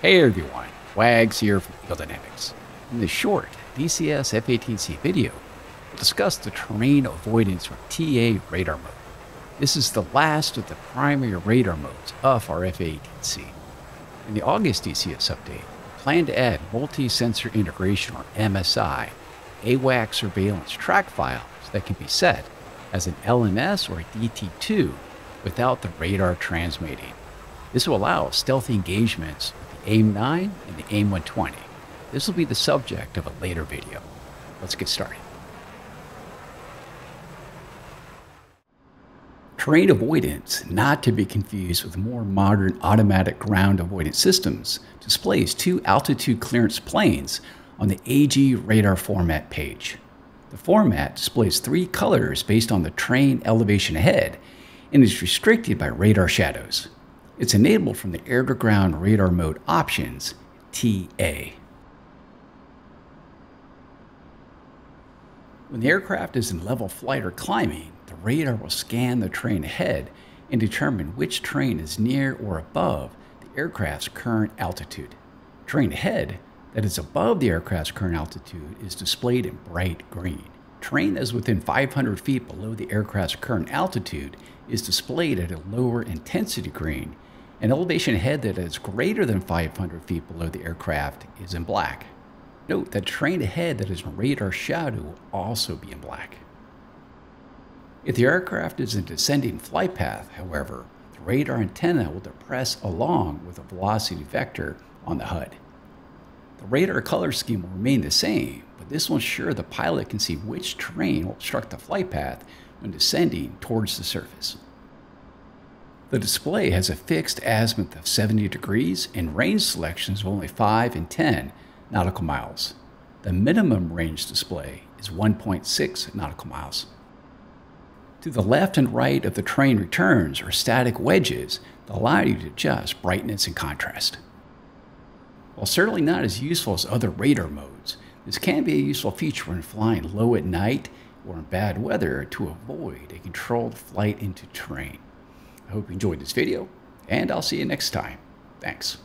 Hey everyone, Wags here from Eagle Dynamics. In this short DCS F-18C video, we'll discuss the terrain avoidance from TA radar mode. This is the last of the primary radar modes of our F-18C. In the August DCS update, we plan to add multi-sensor integration or MSI, AWACS surveillance track files that can be set as an L&S or a DT2 without the radar transmitting. This will allow stealthy engagements AIM-9 and the AIM-120. This will be the subject of a later video. Let's get started. Terrain avoidance, not to be confused with more modern automatic ground avoidance systems, displays two altitude clearance planes on the AG radar format page. The format displays three colors based on the terrain elevation ahead and is restricted by radar shadows. It's enabled from the air-to-ground radar mode options, TA. When the aircraft is in level flight or climbing, the radar will scan the terrain ahead and determine which terrain is near or above the aircraft's current altitude. Terrain ahead that is above the aircraft's current altitude is displayed in bright green. Terrain that is within 500 feet below the aircraft's current altitude is displayed at a lower intensity green an elevation head that is greater than 500 feet below the aircraft is in black. Note that terrain ahead that is in radar shadow will also be in black. If the aircraft is in descending flight path, however, the radar antenna will depress along with the velocity vector on the HUD. The radar color scheme will remain the same, but this will ensure the pilot can see which terrain will obstruct the flight path when descending towards the surface. The display has a fixed azimuth of 70 degrees and range selections of only 5 and 10 nautical miles. The minimum range display is 1.6 nautical miles. To the left and right of the terrain returns are static wedges that allow you to adjust brightness and contrast. While certainly not as useful as other radar modes, this can be a useful feature when flying low at night or in bad weather to avoid a controlled flight into terrain. I hope you enjoyed this video, and I'll see you next time. Thanks.